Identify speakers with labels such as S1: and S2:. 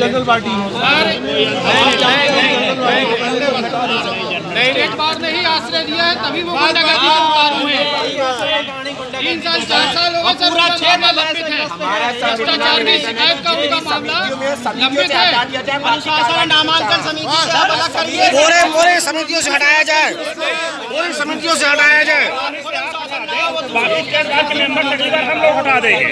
S1: General party.
S2: एक बार ने ही आश्रय दिया है तभी वो गुंडागर्दी तीन साल चार साल हो गए लंबित है। भ्रष्टाचार की शिकायत का उनका मामला लंबित है।
S3: अनुशासन नामांकन समिति से हाँ, आप
S4: पूरे पूरे समितियों से हटाया जाए। पूरी समितियों से हटाया जाए।
S5: बाकी के मेंबर तकरीबन हम लोग हटा देंगे।